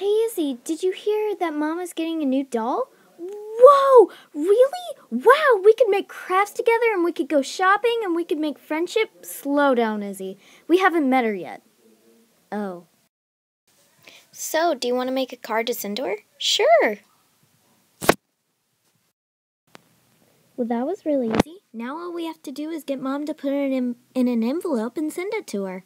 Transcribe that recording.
Hey, Izzy, did you hear that Mama's getting a new doll? Whoa! Really? Wow, we could make crafts together and we could go shopping and we could make friendship. Slow down, Izzy. We haven't met her yet. Oh. So, do you want to make a card to send to her? Sure. Well, that was really easy. Now all we have to do is get Mom to put it in, in an envelope and send it to her.